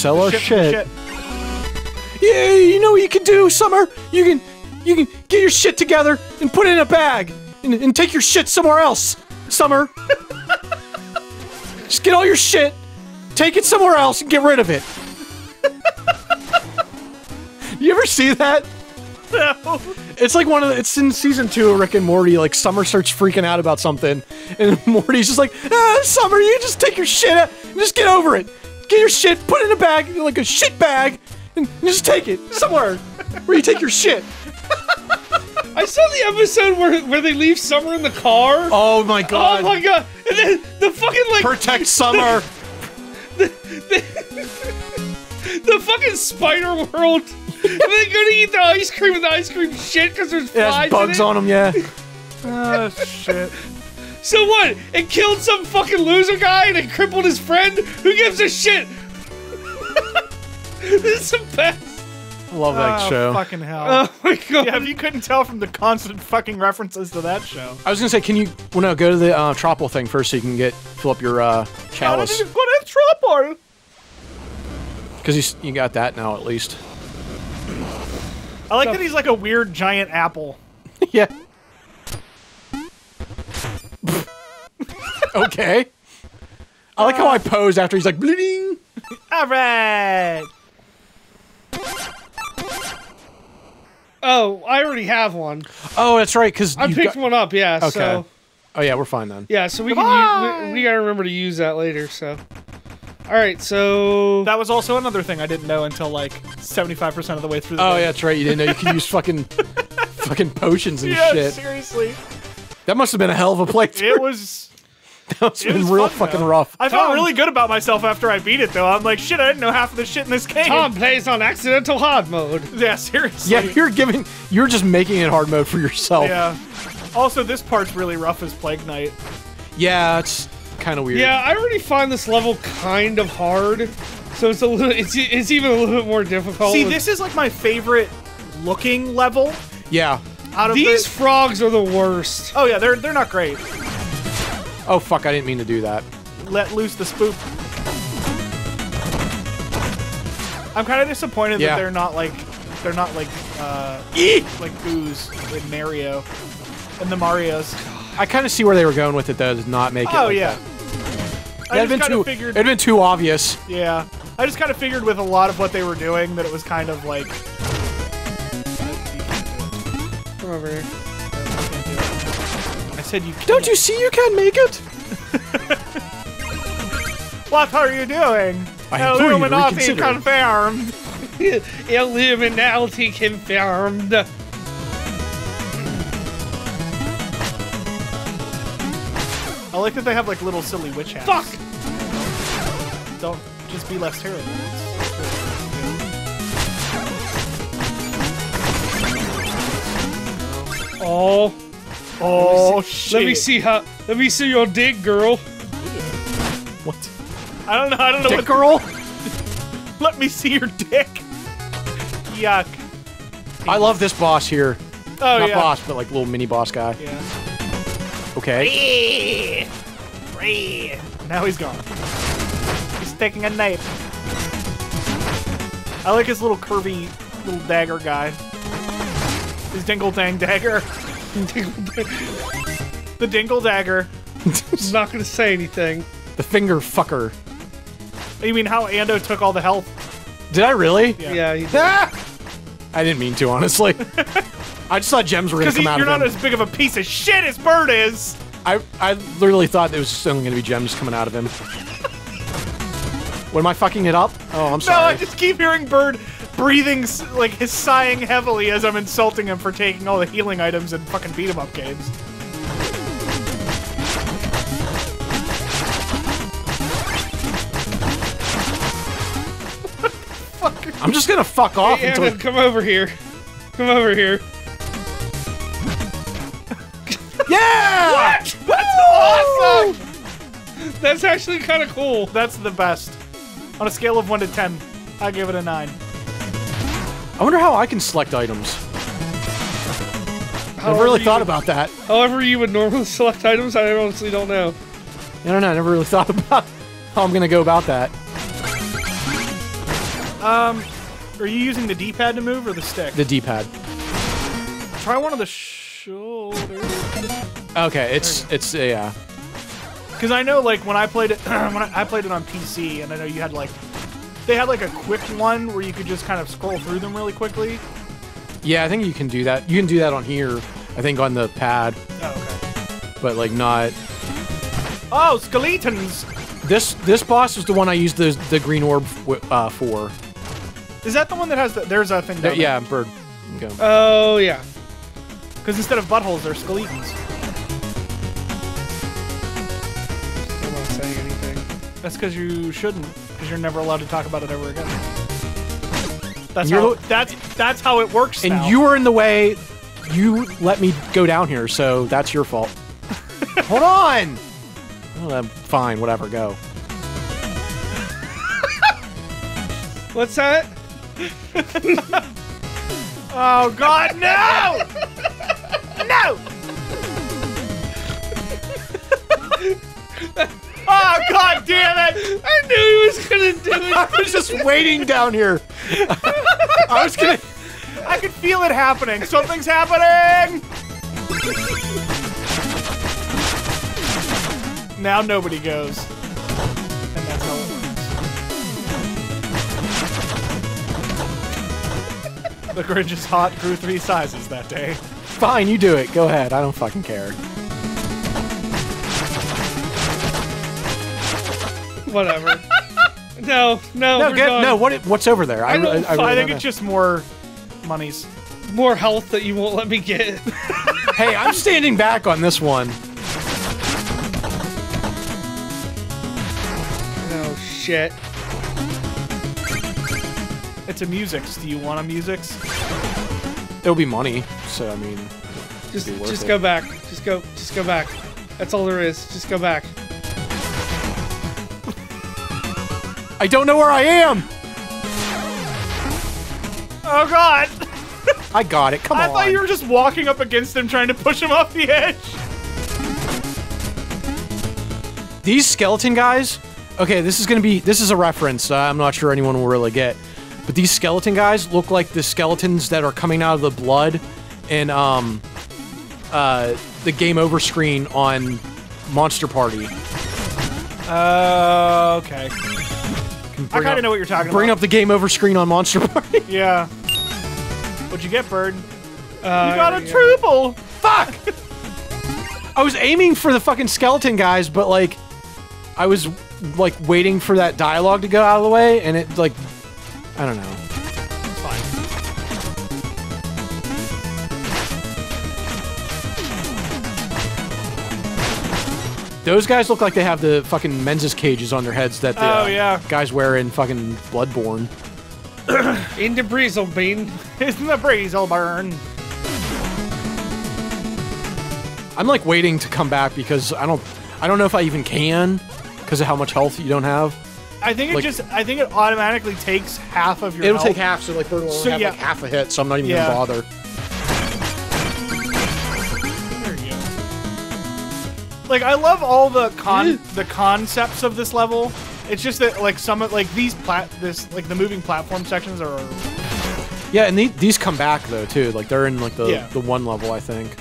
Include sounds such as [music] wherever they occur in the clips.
sell our shit. shit. Yeah, you know what you can do, Summer? You can you can get your shit together and put it in a bag and, and take your shit somewhere else, Summer. Just get all your shit, take it somewhere else, and get rid of it. you ever see that? No. It's like one of the, it's in season two of Rick and Morty. Like Summer starts freaking out about something, and [laughs] Morty's just like, ah, Summer, you just take your shit, out, and just get over it. Get your shit, put it in a bag, like a shit bag, and just take it somewhere where you take your shit. I saw the episode where where they leave Summer in the car. Oh my oh god! Oh my god! And then the fucking like Protect [laughs] Summer. [laughs] the fucking spider world. and they go to eat the ice cream and the ice cream shit because there's It flies has in bugs it. on them. Yeah. [laughs] Oh shit. So what? It killed some fucking loser guy and it crippled his friend. Who gives a shit? [laughs] this is the best. Love that oh, show. Fucking hell. Oh my god. yeah, if you couldn't tell from the constant fucking references to that show. I was gonna say, can you? Well, no, go to the uh, Troupple thing first, so you can get fill up your uh, I don't chalice. even go to trouble. Because you you got that now at least. I like that he's like a weird giant apple. [laughs] yeah. [laughs] okay. I like how I pose after he's like bleeding. [laughs] All right. Oh, I already have one. Oh, that's right. Because I picked one up. Yeah. Okay. So Oh yeah, we're fine then. yeah. So we can. u- we, we gotta remember to use that later. So. All right. So. That was also another thing I didn't know until like 75% of the way through the Oh game. yeah, that's right. You didn't know you could use fucking [laughs] fucking potions and Yeah, shit. seriously. That must have been a hell of a playthrough. It was [laughs] that must have it been was real fun, fucking though. rough. I felt really good about myself after I beat it though. I'm like, shit, I didn't know half of the shit in this game. Tom plays on accidental hard mode. [laughs] Yeah, seriously. yeah, you're giving. You're just making it hard mode for yourself. Yeah. Also, this part's really rough as Plague Knight. Yeah, it's kind of weird. Yeah, I already find this level kind of hard. So it's a little. It's it's even a little bit more difficult. See, with- this is like my favorite looking level Yeah. Out of These the. frogs are the worst. Oh yeah, they're they're not great. Oh fuck! I didn't mean to do that. Let loose the spook. I'm kind of disappointed Yeah. that they're not like they're not like uh like goos in Mario and the Mario's. I kind of see where they were going with it, though. To not make it. Oh like yeah. that. I That'd just been too. figured. It'd been too obvious. Yeah. I just kind of figured with a lot of what they were doing that it was kind of like. Come over here. I said you. can't. Don't you see? You can't make it. [laughs] What are you doing? I implore you to Illuminati reconsider. confirmed. [laughs] Illuminati confirmed. I like that they have like little silly witch hats. Fuck! Don't just be less terrible. It's- Oh, Oh see- let me see how. Let me see your dick, girl. What? I don't know. I don't know Dick what. girl? [laughs] Let me see your dick. Yuck. I love this boss here. Oh Not yeah. boss, but like little mini boss guy. Yeah. Okay. Now he's gone. He's taking a knife. I like his little curvy little dagger guy. His dingle dang dagger. The dingle dagger. I'm not gonna say anything. The finger fucker. You mean how Ando took all the health? Did I really? Yeah. Yeah, you Ah! I didn't mean to, honestly. [laughs] I just thought gems were gonna Because come out of him. you're not him. as big of a piece of shit as Bird is. I, I literally thought there was just only gonna be gems coming out of him. [laughs] what am I fucking it up? Oh, I'm sorry. No, sorry. I just keep hearing Bird breathing, like his sighing heavily as I'm insulting him for taking all the healing items in fucking beat 'em up games. I'm just gonna fuck off Hey, until. Evan, come over here. Come over here. [laughs] Yeah! What? That's awesome! That's actually kind of cool. That's the best. On a scale of 1 to 10, I give it a 9. I wonder how I can select items. I've However really thought would- about that. However, you would normally [laughs] select items. I honestly don't know. I don't know. I never really [laughs] thought about how I'm gonna go about that. Um, Are you using the D-pad to move or the stick? The D-pad. Try one of the shoulders. Okay, it's it's uh, yeah. Because I know, like, when I played it, [clears throat] when I, I played it on PC, and I know you had like, they had like a quick one where you could just kind of scroll through them really quickly. Yeah, I think you can do that. You can do that on here. I think on the pad, Oh, okay. but like not. Oh, skeletons! This this boss is the one I used the the green orb w- uh, for. Is that the one that has the? There's a thing. Down yeah, bird. Okay. Oh yeah. Because instead of buttholes, they're skeletons. Still not saying anything. That's because you shouldn't. Because you're never allowed to talk about it ever again. That's how. That's that's how it works. and now. you were in the way. You let me go down here, so that's your fault. [laughs] Hold on. Well, then, fine, whatever. Go. What's that? [laughs] Oh God, no! Oh God, damn it! I knew he was gonna do it. I was just waiting down here. I was gonna. I can feel it happening. Something's happening. Now nobody goes. And that's how it works. the Grinch's hot grew three sizes that day. Fine, you do it. Go ahead. I don't fucking care. [laughs] Whatever. no, no, No, we're get, done. no. What? What's over there? I don't really- find really I think don't it's just more monies. More health that you won't let me get. [laughs] Hey, I'm standing back on this one. oh shit. It's a musics. Do you want a musics? It'll be money, so I mean, Just, just it. go back. Just go, just go back. That's all there is. Just go back. I don't know where I am. Oh God! I got it. Come I on. I thought you were just walking up against him trying to push him off the edge. These skeleton guys. Okay, this is gonna be. This is a reference. Uh, I'm not sure anyone will really get, but these skeleton guys look like the skeletons that are coming out of the blood, in um, uh, the game over screen on Monster Party. Uh, okay. I kind of know what you're talking Bring about. Bring up the game over screen on Monster Party. [laughs] Yeah. What'd you get, Bird? Uh, You got a yeah. triple. Fuck! I was aiming for the fucking skeleton guys, but like, I was like waiting for that dialogue to go out of the way, and it like, I don't know. Those guys look like they have the fucking Men's cages on their heads that the Oh, uh, yeah. guys wear in fucking Bloodborne. [coughs] in Into Breezelbean. Isn't the breeze all [laughs] burn? I'm like waiting to come back because I don't, I don't know if I even can because of how much health you don't have. I think it Like- just. I think it automatically takes half of your. It'll health. take half, so like Bird will So, have yeah. like half a hit, so I'm not even Yeah. gonna bother. Like I love all the con the concepts of this level. It's just that like some of like these plat this like the moving platform sections are Yeah, and the, these come back though too. Like they're in like the Yeah. the one level, I think.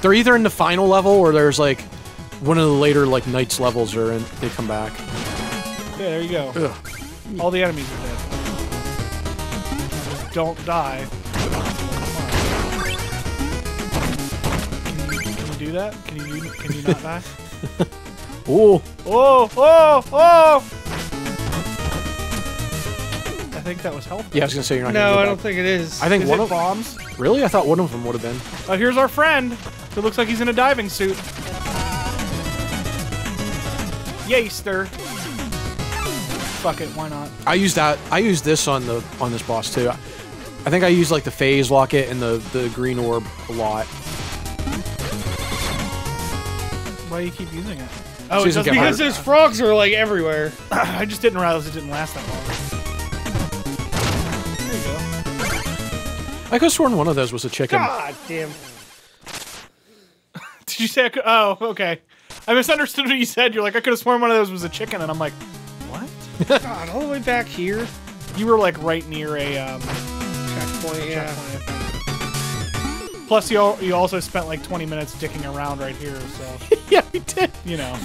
They're either in the final level or there's like one of the later like knights levels are in. They come back. yeah. There you go. Ugh. All the enemies are dead. Don't die. That? Can you can you not die? Ooh, [laughs] Oh oh oh! I think that was helpful. yeah, I was gonna say you're not. No, gonna I don't back. think it is. I think Is one it of bombs? really. I thought one of them would have been. Oh, here's our friend. It looks like he's in a diving suit. Yaster. Fuck it, why not? I used that. I used this on the on this boss too. I think I used like the phase locket and the the green orb a lot. Why do you keep using it? Oh, it's it doesn't doesn't get because hurt. those frogs are like everywhere. [clears throat] I just didn't realize it didn't last that long. There you go. I could have sworn one of those was a chicken. God damn. [laughs] Did you say I could? Oh, okay. I misunderstood what you said. You're like, I could have sworn one of those was a chicken, and I'm like, what? [laughs] God, all the way back here. You were like right near a um, Checkpoint, yeah. checkpoint. Plus, you you also spent like 20 minutes dicking around right here, so [laughs] yeah, we did. you know,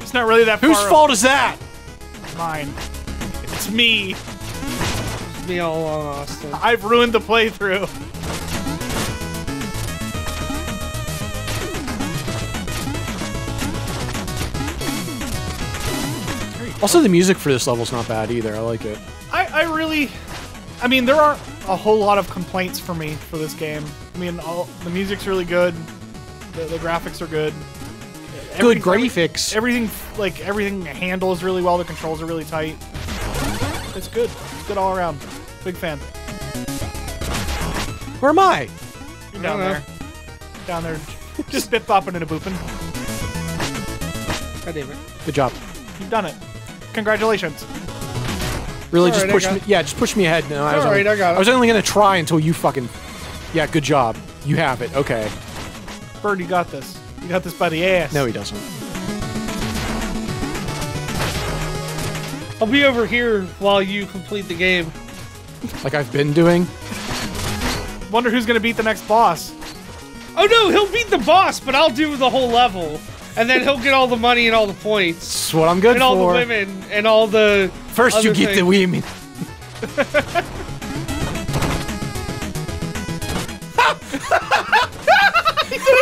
it's not really that Whose fault is that? Mine. It's me. Me all along, Austin. I've ruined the playthrough. Also, the music for this level's not bad either. I like it. I, I really, I mean, there aren't a whole lot of complaints for me for this game. I mean, all, the music's really good. The, the graphics are good. Good Everything- graphics. Everything, like everything, handles really well. The controls are really tight. It's good. It's good all around. Big fan. Where am I? You're down don't know. there. Down there. [laughs] Just bit bopping and a booping. God damn it. Good job. You've done it. Congratulations. Really, just alright, I push me. Yeah, just push me ahead. No, I was only, I got it. I was only gonna try until you fucking. Yeah, good job. You have it. Okay. Bird, you got this. You got this by the ass. No, he doesn't. I'll be over here while you complete the game. Like I've been doing. Wonder who's gonna beat the next boss. Oh no, he'll beat the boss, but I'll do the whole level. And then he'll get all the money and all the points. That's what I'm good for. And all the women and all the First, you other get the things. women. [laughs]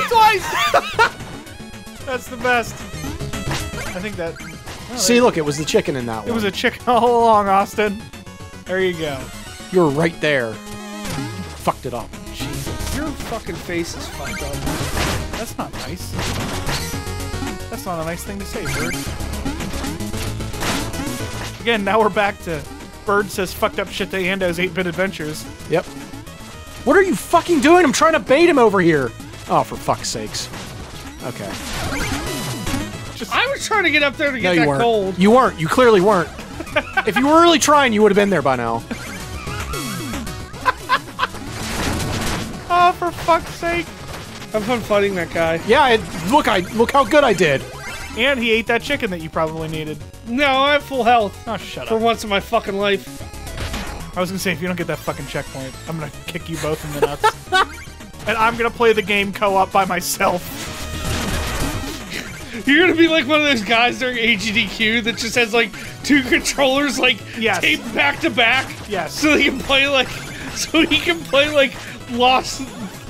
twice. That's the best. I think that oh, See, look, it was the chicken in that one. it was a chicken [laughs] all along, Austin. There you go. You're right there. Fucked it up. Jesus, your fucking face is fucked up. That's not nice. That's not a nice thing to say, Bird. Again, now we're back to Bird says fucked up shit to Ando's 8-bit adventures. Yep. What are you fucking doing? I'm trying to bait him over here. Oh, for fuck's sakes. Okay. I was trying to get up there to No, get you that weren't. gold. You weren't. You clearly weren't. [laughs] if you were really trying, you would have been there by now. Oh, for fuck's sake. Have fun fighting that guy. Yeah, I, look, I look how good I did. And he ate that chicken that you probably needed. No, I have full health. Oh, shut For up. once in my fucking life. I was gonna say, if you don't get that fucking checkpoint, I'm gonna kick you both in the nuts. [laughs] and I'm gonna play the game co-op by myself. You're gonna be like one of those guys during AGDQ that just has like two controllers like Yes. taped back to back. Yes. So he can play like so he can play like Lost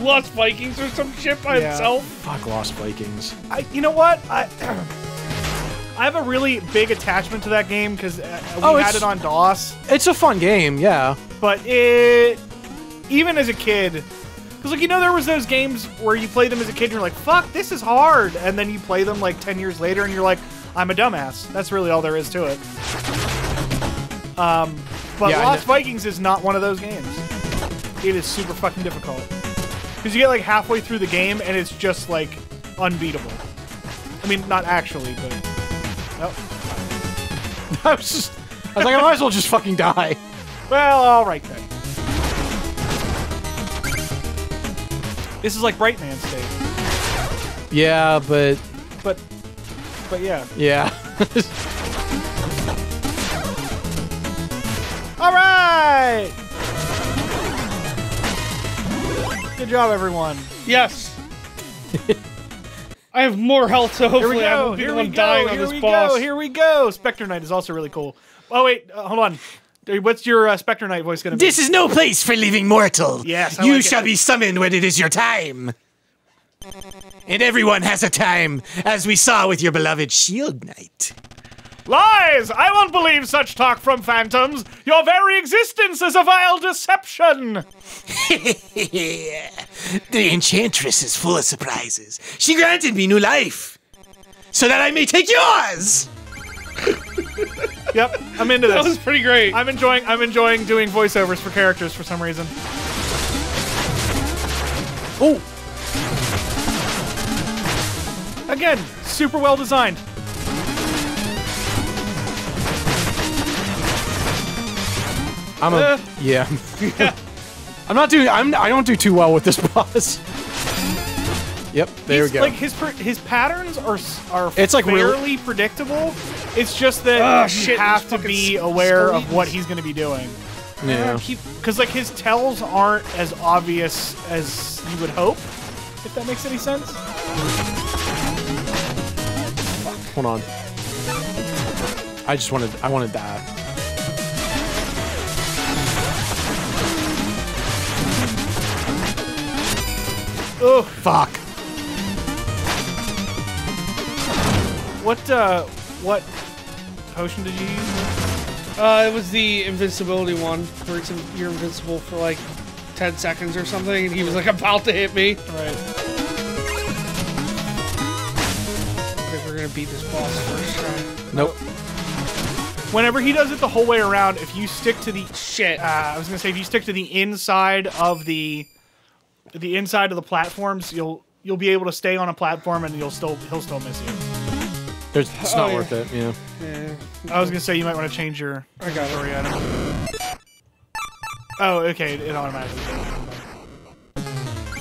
Lost Vikings or some shit by Yeah. himself. Fuck Lost Vikings. I, you know what? I [clears throat] I have a really big attachment to that game because uh, we Oh, had it on DOS. It's a fun game, yeah. But it, even as a kid, because like you know there was those games where you play them as a kid and you're like, "Fuck, this is hard," and then you play them like ten years later and you're like, "I'm a dumbass." That's really all there is to it. Um, but Yeah, Lost. Vikings is not one of those games. It is super fucking difficult because you get like halfway through the game and it's just like unbeatable. I mean, not actually, but. Oh, [laughs] I was just, I was like, I might as well just fucking die. Well, all right then. This is like Bright Brightman state, Yeah, but but but yeah. yeah. All Good job, everyone. Yes. [laughs] I have more health, so Here we hopefully I go. won't be Here the we one dying go. on Here this we boss. go. Here we go. Spectre Knight is also really cool. Oh wait, uh, hold on. What's your uh, Spectre Knight voice gonna be? This is no place for living mortal. Yes, I you like it. shall be summoned when it is your time. And everyone has a time, as we saw with your beloved Shield Knight. Lies! I won't believe such talk from phantoms. Your very existence is a vile deception. [laughs] the Enchantress is full of surprises. She granted me new life, so that I may take yours. Yep, I'm into this. That was this. pretty great. I'm enjoying. I'm enjoying doing voiceovers for characters for some reason. Oh, Again, super well designed. I'm a Uh. yeah. [laughs] I'm not doing. I'm. I don't do too well with this [laughs] boss. Yep, there He's- we go. Like his his patterns are are It's, like, real- fairly predictable. It's just that Ah, you shit, have to be aware of what he's going to be doing. yeah. Because like his tells aren't as obvious as you would hope. If that makes any sense. Hold on. I just wanted. I wanted that. Ugh. Fuck. What uh, what potion did you use? Uh, it was the invincibility one, where it's in, you're invincible for like 10 seconds or something, and he was like about to hit me. All right. I think we're gonna beat this boss first try. Nope. Whenever he does it the whole way around, if you stick to the Shit. uh, I was gonna say if you stick to the inside of the the inside of the platforms, you'll you'll be able to stay on a platform and you'll still he'll still miss you. There's, it's Oh, not yeah. worth it. Yeah. yeah, I was gonna say you might want to change your I got it. item. Oh, okay, it automatically. does.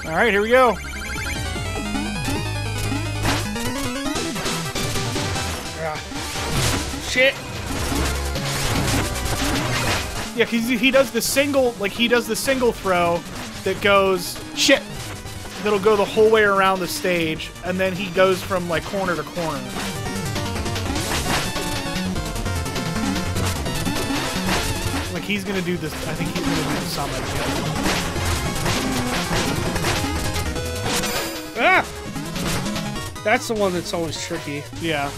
All right, here we go. Ah, shit. Yeah, because he does the single, like he does the single throw that goes Shit. that'll go the whole way around the stage, and then he goes from like corner to corner. Like he's gonna do this. I think he's gonna do the summit. Yeah. Ah! That's the one that's always tricky. yeah.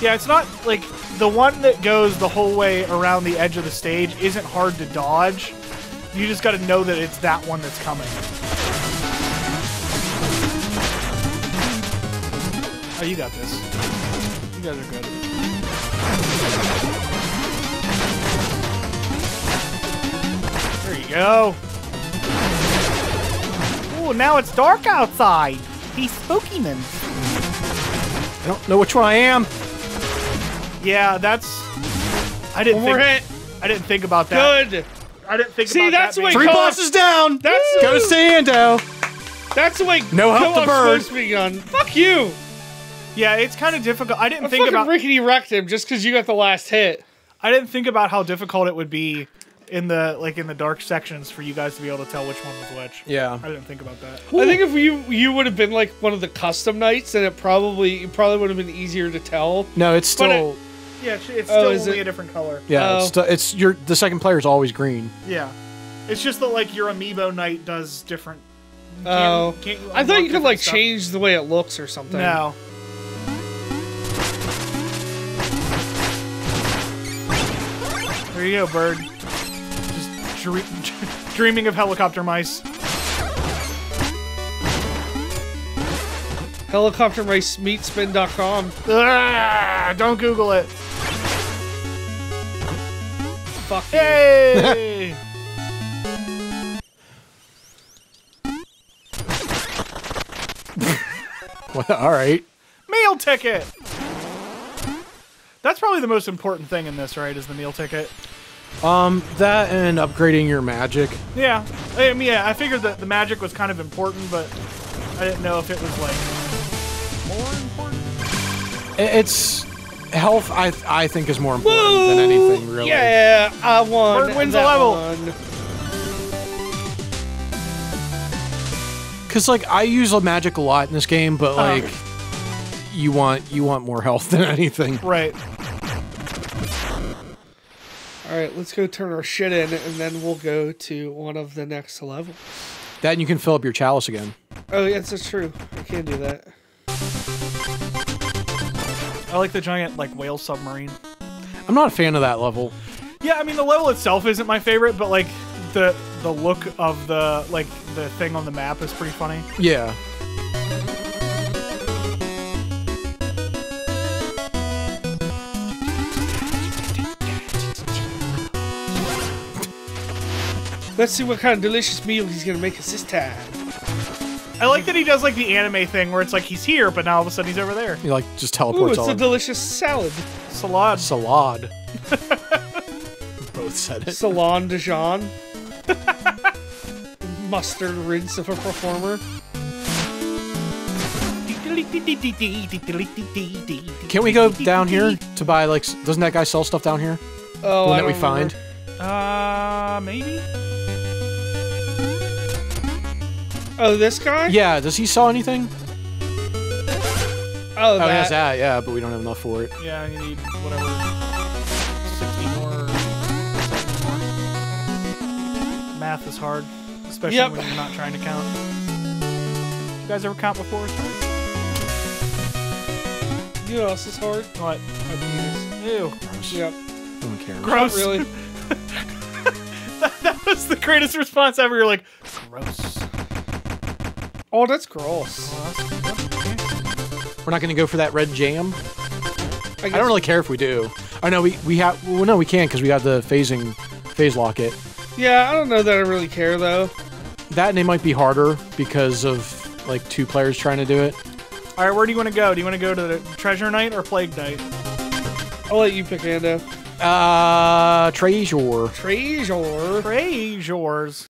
Yeah, it's not like the one that goes the whole way around the edge of the stage isn't hard to dodge. You just got to know that it's that one that's coming. Oh, you got this. You guys are good. There you go. Ooh, now it's dark outside. He's spooky man. I don't know which one I am. Yeah, that's. I didn't One more think. hit. I didn't think about that. Good. I didn't think See, about that's that. what being- Three Call- bosses down. That's Go to Sando. That's the way No help to co-op's Bird. supposed to be done. Fuck you. Yeah, it's kind of difficult. I didn't I think fucking about. rickety wrecked him just because you got the last hit. I didn't think about how difficult it would be in the like in the dark sections for you guys to be able to tell which one was which. Yeah. I didn't think about that. I think if you you would have been like one of the custom knights, then it probably it probably would have been easier to tell. No, it's But still. Yeah, it's it's Oh, still is only it? a different color. yeah, Oh. it's, it's your the second player is always green. Yeah, it's just that like your amiibo knight does different. you can't- Oh, can't I thought you could like stuff. change the way it looks or something. No. There you go, bird. Just dre- [laughs] dreaming of helicopter mice. Helicopter race meatspin.com. Ah, don't Google it. Fuck you. Yay! [laughs] Well, all right. meal ticket. That's probably the most important thing in this, right? Is the meal ticket? Um, that and upgrading your magic. Yeah. I mean, yeah. I figured that the magic was kind of important, but I didn't know if it was like more important. It's health. I I think is more important than anything really. Yeah, I won. Bird wins that the level. one. Cause like I use a magic a lot in this game, but uh-huh. like you want you want more health than anything. Right. All right, let's go turn our shit in, and then we'll go to one of the next levels. That and you can fill up your chalice again. Oh, yes, that's true. I can do that. I like the giant like whale submarine. I'm not a fan of that level. Yeah, I mean the level itself isn't my favorite, but like the the look of the like the thing on the map is pretty funny. Yeah. Let's see what kind of delicious meal he's gonna make us this time. I like that he does like the anime thing where it's like he's here, but now all of a sudden he's over there. You like just teleports. Ooh, teleports it's all a in. delicious salad. Salad. Salad. [laughs] Both said it. Salon de Jean. mustard rinse of a performer. Can we go down here to buy like? Doesn't that guy sell stuff down here? Oh, The one I that we don't find. remember. Uh, maybe. Oh, this guy? Yeah. Does he sell anything? Oh, Oh, he has that. that. Yeah, but we don't have enough for it. Yeah, you need whatever. 60 more. Math is hard, especially Yep. when you're not trying to count. You guys ever count before? You know what else is hard? What? My penis. Ew. Gross. Yep. No one cares. Gross. Not really. [laughs] that was the greatest response ever. You're like, gross. Oh, that's gross. Well, that's- okay. We're not gonna go for that red jam. I, I don't really care if we do. I know we we have. Well, no, we can't because we got the phasing phase locket. Yeah, I don't know that I really care though. That and it might be harder because of like two players trying to do it. All right, where do you want to go? Do you want to go to the Treasure Knight or Plague Knight? I'll let you pick Ando. Uh, Treasure. Treasure. Treasures.